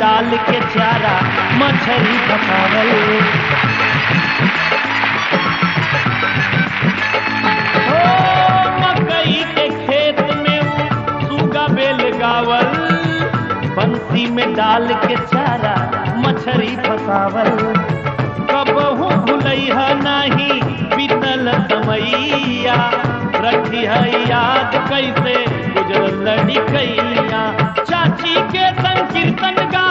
डाल के चारा मछली पकावल। ओ, मकई के खेत में सूगा बेल गावल। बंसी में डाल के चारा मछली फसावल कबहू भुलई है नहीं, बीतल समैया। रखी है याद कैसे गुजरल लड़िकैया चाची के संकीर्तन गावल